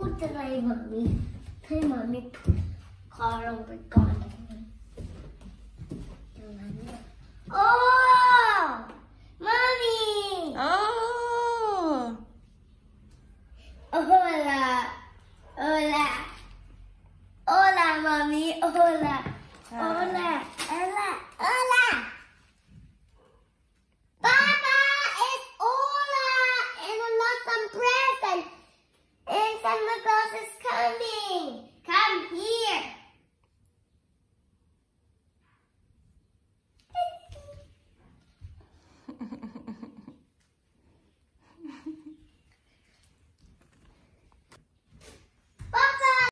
Put the light mommy. me. Hey, mommy, put car over gone. Oh, mommy. Oh. Hola, hola, hola, mommy. Hola, hola, hola, hola. Papa, it's hola and a lot of bread coming! Come here!